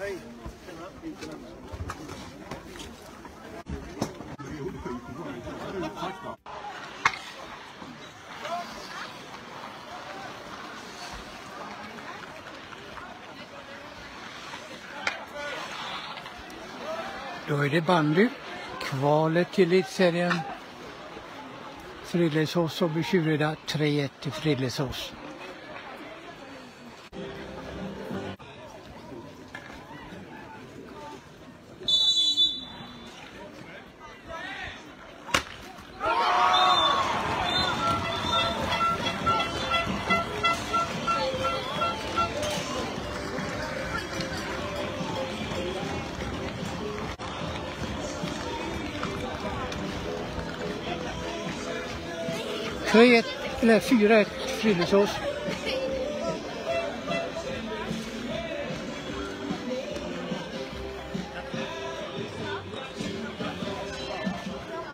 Då är det bandy. Kvalet till elitserien. Frillesås och Bjureda 3-1 till Frillesås. Kun je het eh, fyra vrienden zoals.